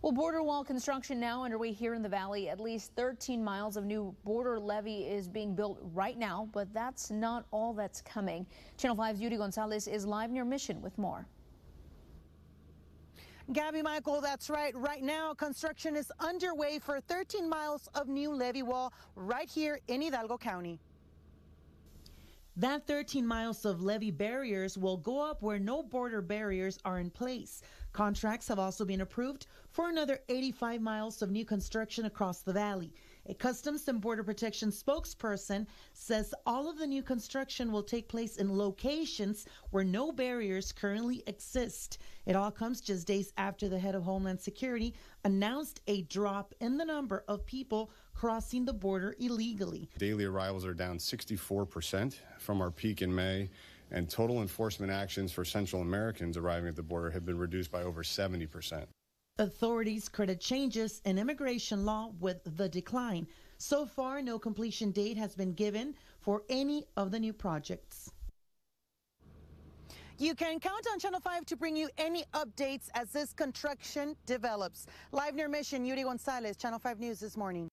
Well, border wall construction now underway here in the valley. At least 13 miles of new border levee is being built right now, but that's not all that's coming. Channel 5's Yuri Gonzalez is live near Mission with more. Gabby Michael, that's right. Right now, construction is underway for 13 miles of new levee wall right here in Hidalgo County. That 13 miles of levee barriers will go up where no border barriers are in place. Contracts have also been approved for another 85 miles of new construction across the valley. A Customs and Border Protection spokesperson says all of the new construction will take place in locations where no barriers currently exist. It all comes just days after the head of Homeland Security announced a drop in the number of people crossing the border illegally. Daily arrivals are down 64% from our peak in May, and total enforcement actions for Central Americans arriving at the border have been reduced by over 70%. Authorities credit changes in immigration law with the decline. So far, no completion date has been given for any of the new projects. You can count on Channel 5 to bring you any updates as this construction develops. Live near Mission, Yuri Gonzalez, Channel 5 News this morning.